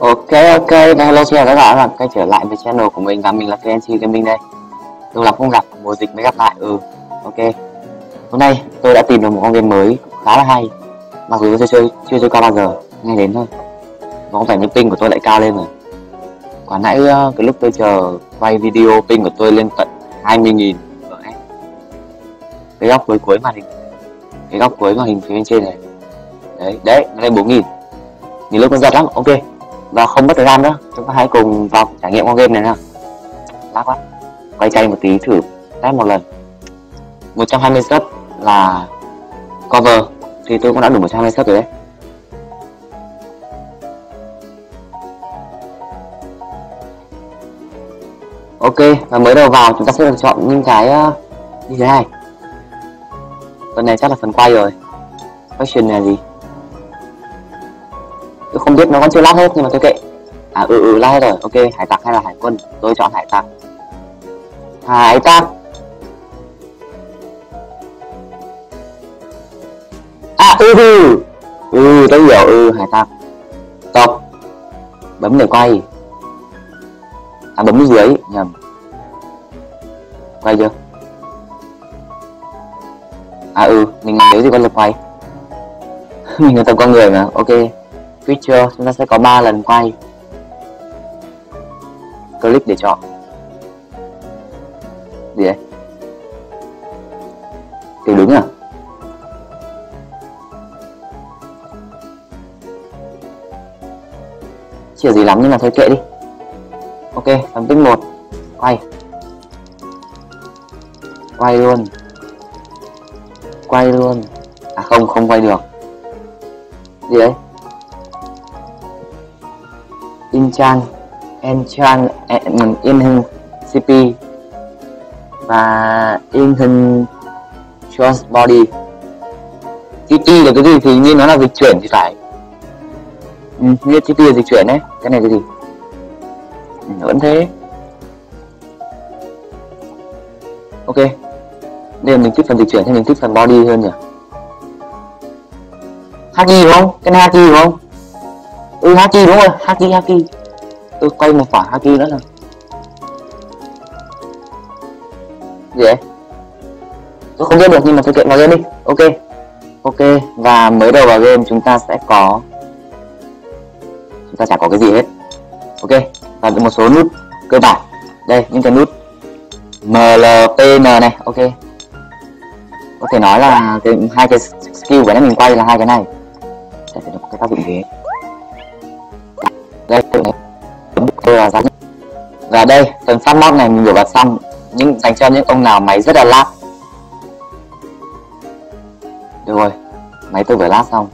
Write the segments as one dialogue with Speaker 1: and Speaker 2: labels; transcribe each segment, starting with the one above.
Speaker 1: Ok ok, hello xin chào tất cả các bạn quay trở lại với channel của mình và mình là KNC Gaming đây. Lâu lắm không gặp, mùa dịch mới gặp lại, ừ, ok. Hôm nay tôi đã tìm được một con game mới khá là hay. Mặc dù tôi chơi chưa chơi qua bao giờ, ngay đến thôi. Và không phải như ping của tôi lại cao lên rồi. Quả nãy ờ, cái lúc tôi chờ quay video ping của tôi lên tận 20.000 Cái góc cuối cuối màn hình. Cái góc cuối màn hình phía bên trên này. Đấy, đấy, nó lên 4.000 Nhìn lúc nó giật lắm, ok và không mất thời gian nữa, chúng ta hãy cùng vào trải nghiệm con game này nào. Lát quá, quay tay một tí thử test một lần. 120 sub là cover, thì tôi cũng đã đủ 120 sub rồi đấy. Ok, và mới đầu vào chúng ta sẽ được chọn những cái ờ, như thế này. Phần này chắc là phần quay rồi. Question là gì? Không biết, nó còn chưa lát hết, nhưng mà tôi kệ. À ừ ừ lát hết rồi. Ok, hải tặc hay là hải quân? Tôi chọn hải tặc hải tặc à ừ ừ. Ừ tôi hiểu. Ừ hải tặc stop. Bấm để quay. À bấm dưới nhầm. Quay chưa? À ừ mình nếu gì con lực quay? Mình là tập con người mà. Ok. Picture chúng ta sẽ có 3 lần quay. Click để chọn. Gì đấy? Thì đúng à? Chưa gì lắm nhưng mà thôi kệ đi. Ok phần tích một. Quay. Quay luôn. Quay luôn. À không không quay được. Gì đấy? Inchan, Enchan, hình CP và Inhen Trans Body. CP là cái gì? Thì như nó là dịch chuyển thì phải. Ừ, như CP là dịch chuyển đấy. Cái này cái gì? Ừ, vẫn thế. Ok. Đây là mình thích phần dịch chuyển hay mình thích phần body hơn nhỉ? Haki đúng không? Cái này Haki đúng không? ừ haki đúng rồi. Haki haki tôi quay một quả haki nữa rồi gì vậy? Tôi không biết được, nhưng mà tôi kệ vào game đi. Ok. Ok, và mới đầu vào game chúng ta sẽ có chúng ta chả có cái gì hết. Ok, và một số nút cơ bản. Đây, những cái nút mlpn này. Ok. Có thể nói là cái hai cái skill của mình quay là hai cái này. Sẽ phải được cái tác dụng ghế đây đây là giá và đây phần phát mod này mình đổ vào xong nhưng dành cho những ông nào máy rất là lát được rồi máy tôi vừa lát xong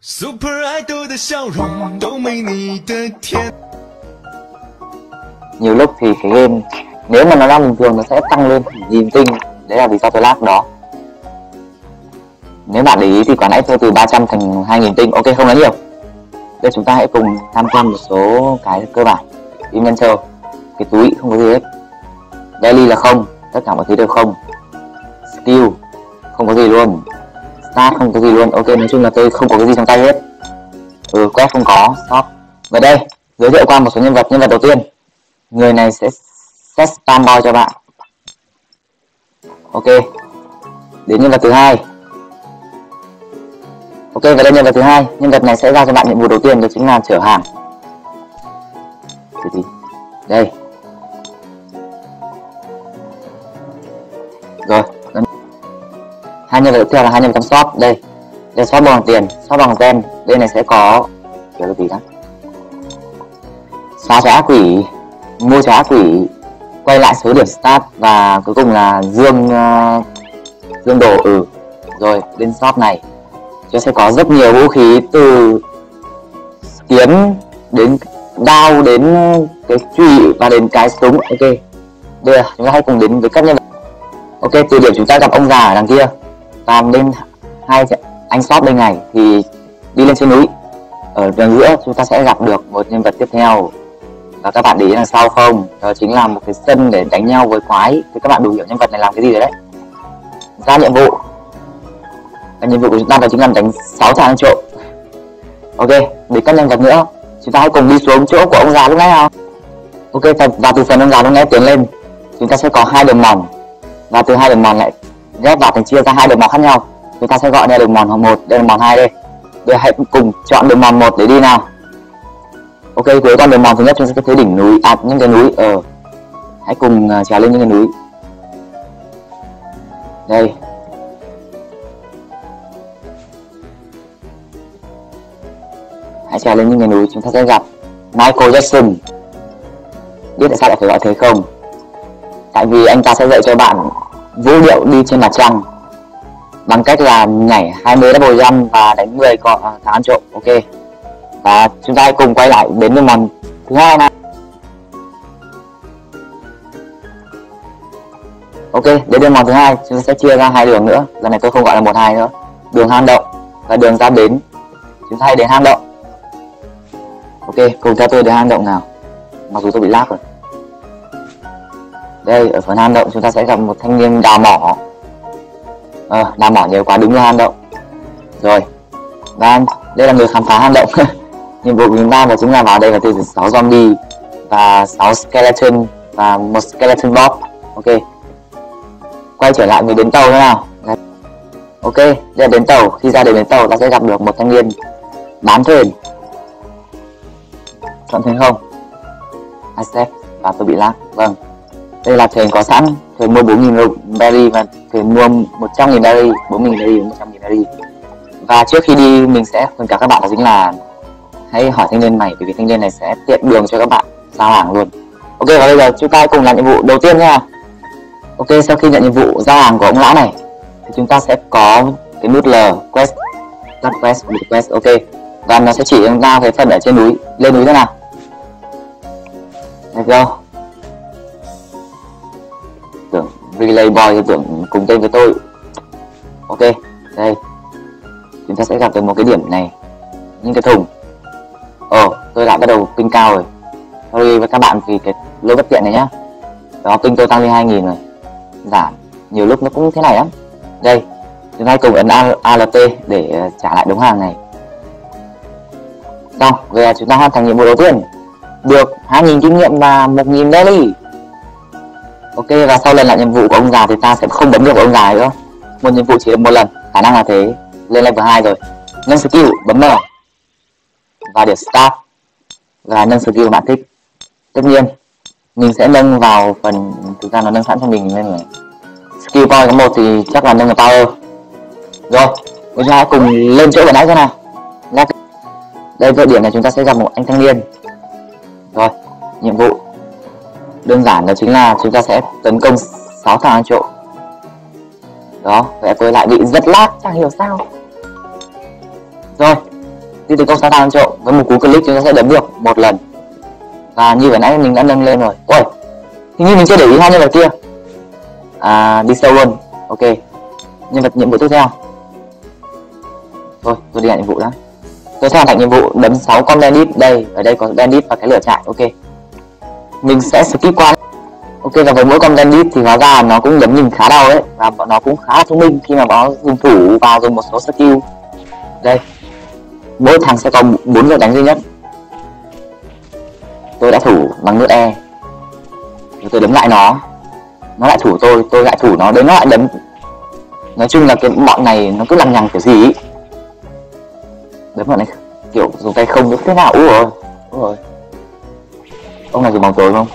Speaker 1: Super Idol 的笑容都没你的甜nhiều lúc thì cái game nếu mà nó đang bình thường nó sẽ tăng lên nhìn tinh đấy là vì sao tôi lát đó nếu bạn để ý thì quả nãy tôi từ 300 thành 2000 tinh ok không nói nhiều đây chúng ta hãy cùng tham quan một số cái cơ bản. Pin nhân cái túi không có gì hết. Daily là không, tất cả mọi thứ đều không. Skill, không có gì luôn. Start không có gì luôn. Ok, nói chung là tôi không có cái gì trong tay hết. Ừ quét không có, stop. Và đây, giới thiệu qua một số nhân vật. Nhân vật đầu tiên, người này sẽ set spam boy cho bạn. Ok, đến nhân vật thứ hai. Ok và đây nhân vật thứ hai, nhân vật này sẽ ra cho bạn nhiệm vụ đầu tiên đó chính là chở hàng. Cái gì? Đây. Rồi, hai nhân vật tiếp theo là hai nhân vật trong shop đây. Đây shop bằng tiền, shop bằng gen, đây này sẽ có cái gì đó. Xóa trái quỷ, mua trái quỷ, quay lại số điểm start và cuối cùng là dương uh, dương đồ ừ. Rồi, lên shop này chúng sẽ có rất nhiều vũ khí từ kiếm đến đao đến cái chùy và đến cái súng. Ok. Bây giờ chúng ta hãy cùng đến với các nhân vật. Ok, từ điểm chúng ta gặp ông già ở đằng kia. Và lên hai anh shop bên này thì đi lên trên núi. Ở đường giữa chúng ta sẽ gặp được một nhân vật tiếp theo. Và các bạn để ý là sao không? Đó chính là một cái sân để đánh nhau với quái. Thì các bạn đủ hiểu nhân vật này làm cái gì rồi đấy. Ra nhiệm vụ và nhiệm vụ của chúng ta đó chính là đánh 6 tràng trộm ok để các nhân vật nữa. Chúng ta hãy cùng đi xuống chỗ của ông già lúc nãy nào. Ok và từ phần ông già lúc nãy tiến lên. Chúng ta sẽ có hai đường mòn. Và từ hai đường mòn lại ghép vào thành chia ra hai đường mòn khác nhau. Chúng ta sẽ gọi đây là đường mòn một đây là đường mòn hai đây. Để hãy cùng chọn đường mòn một để đi nào. Ok cuối con đường mòn thứ nhất chúng ta sẽ thấy đỉnh núi à những cái núi ở ờ. hãy cùng uh, trèo lên những cái núi. Đây. Hãy trèo lên những ngọn núi chúng ta sẽ gặp. Michael Jackson. Biết tại sao lại phải gọi thế không? Tại vì anh ta sẽ dạy cho bạn vũ điệu đi trên mặt trăng. Bằng cách là nhảy 20 double jump và đánh 10 cọ à, tán trộm. Ok. Và chúng ta hãy cùng quay lại đến đường mòn thứ hai này ok, đến đường mòn thứ hai. Chúng ta sẽ chia ra hai đường nữa. Lần này tôi không gọi là một hai nữa. Đường hang động và đường ra đến chúng ta hãy đến hang động ok cùng theo tôi đến hang động nào. Mặc dù tôi bị lag rồi. Đây ở phần hang động chúng ta sẽ gặp một thanh niên đào mỏ. Ờ à, đào mỏ nhiều quá đúng là hang động. Rồi đang đây là người khám phá hang động. Nhiệm vụ của chúng ta và chúng ta vào đây là tiêu diệt 6 zombie và 6 skeleton và một skeleton boss ok. Quay trở lại người đến tàu thế nào. Ok đây là đến tàu. Khi ra đến đến tàu ta sẽ gặp được một thanh niên bán thuyền chọn thuyền không? Accept và tôi bị lag. Vâng. Đây là thuyền có sẵn. Thuyền mua 4.000 berry và thuyền mua 100.000 berry 4.000 berry 100.000 berry. Và trước khi đi, mình sẽ khuyên cả các bạn đó chính là hãy hỏi thanh niên này vì thanh niên này sẽ tiện đường cho các bạn giao hàng luôn. Ok, và bây giờ chúng ta cùng làm nhiệm vụ đầu tiên nha. Ok, sau khi nhận nhiệm vụ giao hàng của ông lão này, thì chúng ta sẽ có cái nút L quest start quest quest ok. Và nó sẽ chỉ chúng ta cái phần ở trên núi, lên núi thế nào? Let's go tưởng relay boy tưởng cùng tên với tôi. Ok, đây. Chúng ta sẽ gặp được một cái điểm này. Những cái thùng. Ồ, tôi đã bắt đầu kinh cao rồi. Sorry với các bạn vì cái lỗi bất tiện này nhá. Đó kinh tôi tăng lên 2000 rồi. Giảm nhiều lúc nó cũng thế này lắm. Đây, chúng ta cùng ấn alt để ờ, trả lại đống hàng này. Xong về chúng ta hoàn thành nhiệm vụ đầu tiên được 2.000 kinh nghiệm và 1.000 daily. Ok, và sau lần lại nhiệm vụ của ông già thì ta sẽ không bấm được ông già nữa. Một nhiệm vụ chỉ được một lần, khả năng là thế. Lên level 2 rồi. Nâng skill bấm M và điểm start. Và nâng skill bạn thích. Tất nhiên, mình sẽ nâng vào phần, thực ra nó nâng sẵn cho mình nên là skill point có một thì chắc là nâng là power. Rồi, bây giờ cùng lên chỗ vừa nãy thế nào. Đây, thời điểm này chúng ta sẽ gặp một anh thanh niên rồi, nhiệm vụ đơn giản đó chính là chúng ta sẽ tấn công 6 thằng ăn trộm. Đó vậy tôi lại bị rất lag chẳng hiểu sao. Rồi, đi tấn công 6 thằng ăn trộm, với một cú click chúng ta sẽ đấm được một lần. Và như vừa nãy mình đã nâng lên rồi. Ôi, hình như mình chưa để ý hai nhân vật kia. À đi sâu luôn. Ok, nhân vật, nhiệm vụ tiếp theo. Thôi, tôi đi nhận nhiệm vụ đã tôi sẽ hoàn thành nhiệm vụ, đấm 6 con bandit. Đây, ở đây có bandit và cái lửa chạy ok. Mình sẽ skip qua. Ok, và với mỗi con bandit thì hóa ra nó cũng đấm mình khá đau đấy. Và bọn nó cũng khá là thông minh khi mà nó dùng thủ và dùng một số skill. Đây. Mỗi thằng sẽ có bốn lượt đánh duy nhất. Tôi đã thủ bằng nước e. Rồi tôi đấm lại nó. Nó lại thủ tôi tôi lại thủ nó. Đến nó lại đấm. Nói chung là cái bọn này nó cứ lằng nhằng kiểu gì ý đấm bọn này, kiểu, dùng tay không biết thế nào. Ú rồi ú rồi ông này dùng bóng tối không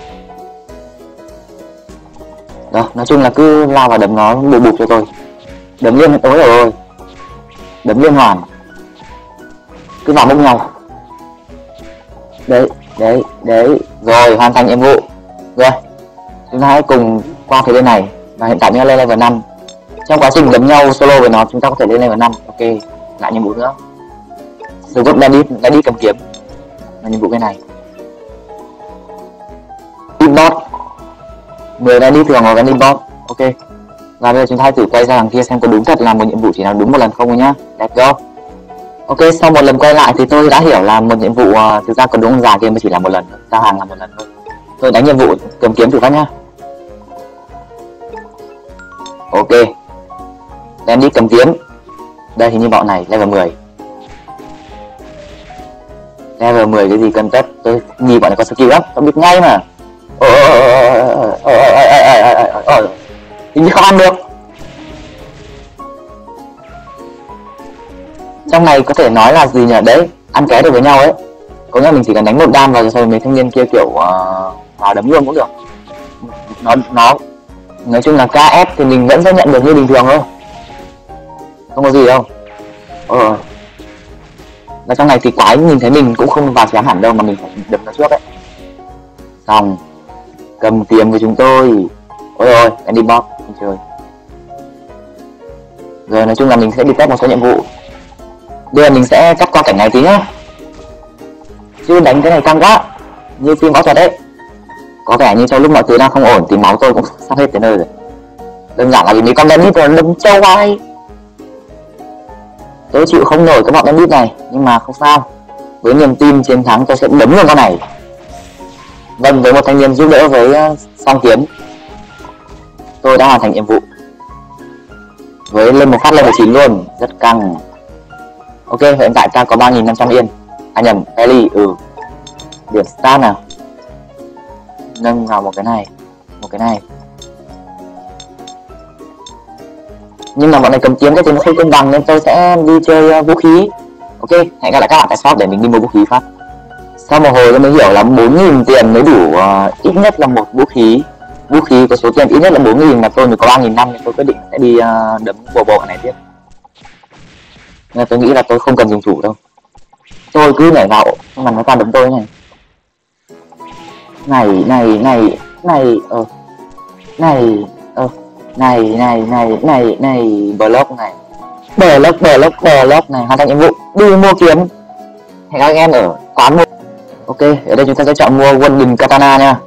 Speaker 1: đó, nói chung là cứ lao vào đấm nó bù bụp cho tôi. Đấm liên tối rồi đấm liên hoàn. Cứ vào mông nhau. Đấy đấy đấy. Rồi, hoàn thành nhiệm vụ. Rồi, chúng ta hãy cùng qua phía bên này. Và hiện tại chúng ta lên level 5 trong quá trình đấm nhau solo với nó, chúng ta có thể lên level 5 ok, lại nhiệm vụ nữa tôi dụng đã đi cầm kiếm. Là nhiệm vụ cái này. Bot 10 đi thường và đi bot ok. Và bây giờ chúng ta thử quay ra đằng kia xem có đúng thật là một nhiệm vụ chỉ làm đúng một lần không nhá. Let's go ok sau một lần quay lại thì tôi đã hiểu là một nhiệm vụ uh, thực ra còn đúng giả kia mới chỉ là một lần giao hàng là một lần thôi. Tôi đánh nhiệm vụ cầm kiếm thử phát nhá. Ok. Đem đi cầm kiếm. Đây hình như bọn này level 10 level 10 cái gì cần test tôi nhìn bọn này có skill lắm tôi biết ngay mà ôi ôi ôi ôi ôi ôi hình không ăn được trong này có thể nói là gì nhỉ đấy ăn ké được với nhau ấy có nghĩa mình chỉ cần đánh một đam vào rồi mấy thanh niên kia kiểu uh, vào đấm luôn cũng được nó nó nói chung là KS thì mình vẫn sẽ nhận được như bình thường thôi không có gì đâu ờ và trong này thì quái nhìn thấy mình cũng không vào chém hẳn đâu mà mình phải đập nó trước ấy. Xong, cầm kiếm của chúng tôi. Ôi ôi, em đi bóp không chơi. Rồi nói chung là mình sẽ đi test một số nhiệm vụ. Bây giờ mình sẽ cắt qua cảnh này tí nhá. Chứ đánh cái này căng quá. Như phim võ thuật đấy có vẻ như trong lúc mọi thứ đang không ổn thì máu tôi cũng sắp hết tới nơi rồi. Đơn giản là vì mấy con bandit rồi đâm trâu ai tôi chịu không nổi cái bọn bandit này, nhưng mà không sao. Với niềm tin chiến thắng tôi sẽ đấm luôn con này. Vâng với một thanh niên giúp đỡ với ờ, song kiếm tôi đã hoàn thành nhiệm vụ. Với lên một phát level 9 luôn, rất căng. Ok, hiện tại ta có 3.500 yên. À nhầm, Ellie ừ. Điểm start nào? Nâng vào một cái này, một cái này. Nhưng mà bọn này cầm kiếm các thì nó không cân bằng nên tôi sẽ đi chơi uh, vũ khí. Ok hẹn gặp lại các bạn tại shop để mình đi mua vũ khí phát. Sau một hồi tôi mới hiểu là 4.000 tiền mới đủ uh, ít nhất là một vũ khí. Vũ khí có số tiền ít nhất là 4.000 mà tôi mới có 3.000 năm nên tôi quyết định sẽ đi uh, đấm bồ bồ này tiếp. Nên tôi nghĩ là tôi không cần dùng thủ đâu. Tôi cứ nhảy vào nhưng mà nó toàn đấm tôi này này này này này ờ này ờ này này này này này block này. Block block block này, hoàn thành nhiệm vụ. Đi mua kiếm. Hẹn các anh em ở quán mua. Ok, ở đây chúng ta sẽ chọn mua Golden Katana nha.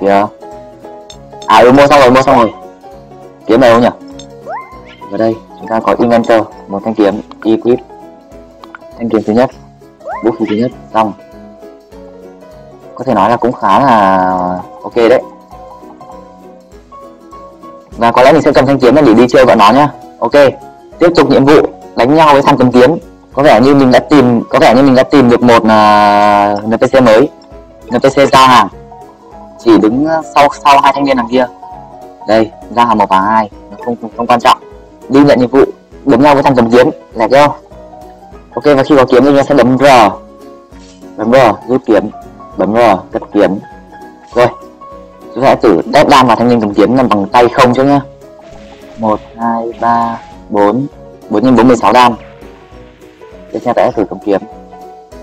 Speaker 1: Kìa. À ừ mua xong rồi, mua xong rồi. Kiếm này không nhỉ? Ở đây, chúng ta có inventor, một thanh kiếm, equip. Thanh kiếm thứ nhất, vũ khí thứ nhất xong có thể nói là cũng khá là ok đấy và có lẽ mình sẽ cầm thanh kiếm này để đi chơi bọn nó nhá. Ok tiếp tục nhiệm vụ đánh nhau với thằng cầm kiếm. Có vẻ như mình đã tìm có vẻ như mình đã tìm được một à, uh, npc mới. Npc giao hàng. Chỉ đứng à, sau sau hai thanh niên đằng kia. Đây giao hàng một và hai. Không, không không quan trọng. Đi nhận nhiệm vụ đấm nhau với thằng cầm kiếm. Lẹt chưa? Ok và khi có kiếm thì chúng ta sẽ bấm r. Bấm r rút kiếm. Bấm r cất kiếm. Rồi sẽ thử test đam vào thanh niên cầm kiếm làm bằng tay không chứ nhá. Một, hai, ba, bốn. Bốn nhân bốn mươi sáu đam tiếp theo ta sẽ thử cầm kiếm.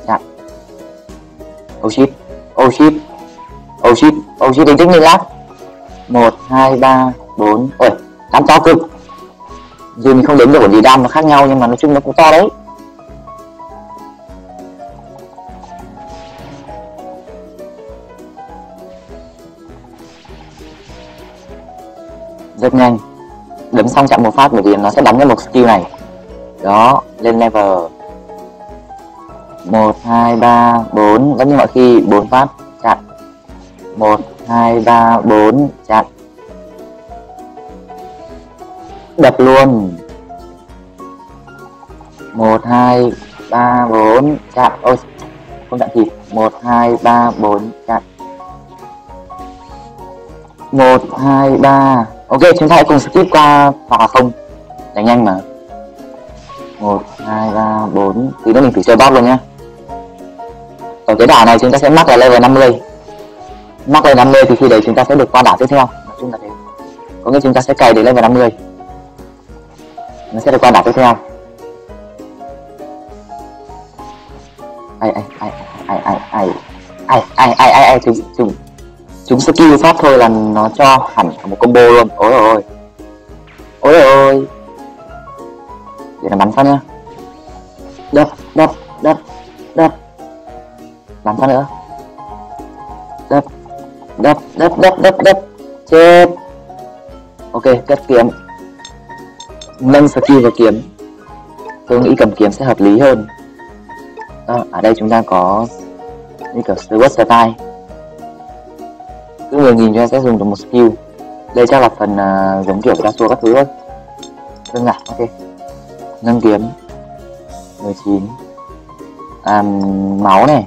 Speaker 1: Chặn. Oh shit oh shit oh shit oh shit, đánh tích lên lát. Một, hai, ba, bốn. Ôi đam to cực. Dù mình không đếm được bởi vì đam nó khác nhau nhưng mà nói chung nó cũng to đấy. Rất nhanh. Đấm xong chặn một phát bởi vì nó sẽ đánh ra một skill này. Đó, lên level. Một, hai, ba, bốn. Giống như mọi khi, bốn phát chặn một, hai, ba, bốn chặn đập luôn. Một, hai, ba, bốn chặn ôi, không chặn kịp. Một, hai, ba, bốn chặn một, hai, ba ok chúng ta hãy cùng skip qua hoặc là không đánh nhanh mà một hai ba bốn tí nữa mình thử chơi bot luôn nhá ở cái đảo này chúng ta sẽ mắc là level 50 mắc level 50 thì khi đấy chúng ta sẽ được qua đảo tiếp theo nói chung là thế có nghĩa chúng ta sẽ cày đến level 50 nó sẽ được qua đảo tiếp theo ai ai ai ai ai ai ai ai ai ai ai ai ai ai ai chúng skill phát thôi là nó cho hẳn một combo luôn. Ôi ôi. Ôi ôi. Để nó bắn phát nhá. Đập đập đập đập. Bắn phát nữa. Đập đập đập đập đập đập. Chết. Ok cất kiếm. Nâng skill và kiếm. Tôi nghĩ cầm kiếm sẽ hợp lý hơn. Đó, ở đây chúng ta có như kiểu Sword Style người 10 nghìn cho sẽ dùng được một skill. Đây chắc là phần uh, giống kiểu đa số các thứ thôi. Đơn giản ok. Nâng kiếm. 19 à, máu này.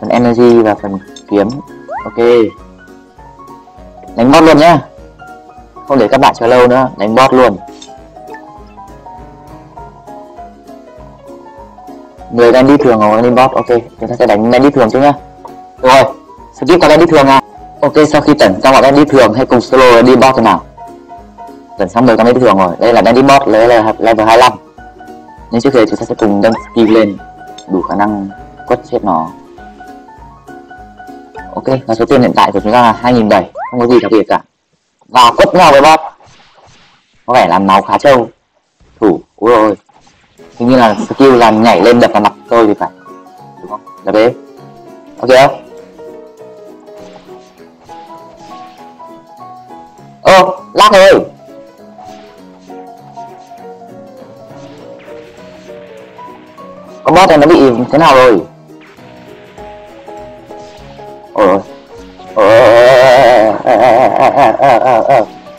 Speaker 1: Phần energy và phần kiếm. Ok. Đánh bot luôn nhá. Không để các bạn chờ lâu nữa. Đánh bot luôn. Người đang đi thường rồi lên bot ok. Chúng ta sẽ đánh đang đi thường chứ nhá. Rồi. Skip qua đang đi thường à? Ok, sau khi tẩn xong bọn em đi thường hay cùng solo đi bot thế nào? Tẩn xong rồi đang đi thường rồi. Đây là đang đi bot, lấy là level 25 nhưng trước khi chúng ta sẽ cùng đăng skill lên. Đủ khả năng quất chết nó. Ok và số tiền hiện tại của chúng ta là hai nghìn bảy không có gì đặc biệt cả. Và quất nhau với bot. Có vẻ là máu khá trâu. Thủ ui ôi. hình như là skill là nhảy lên đập vào mặt tôi thì phải. Đúng không? Đập đi ok không? Lát rồi con bot này nó bị thế nào rồi ôi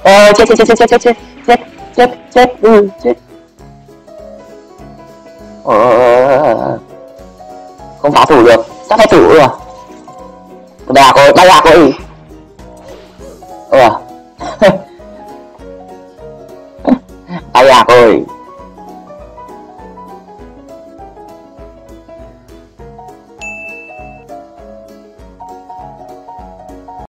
Speaker 1: ôi chết chết chết chết chết chết chết chết chết chết ừ chết không phá thủ được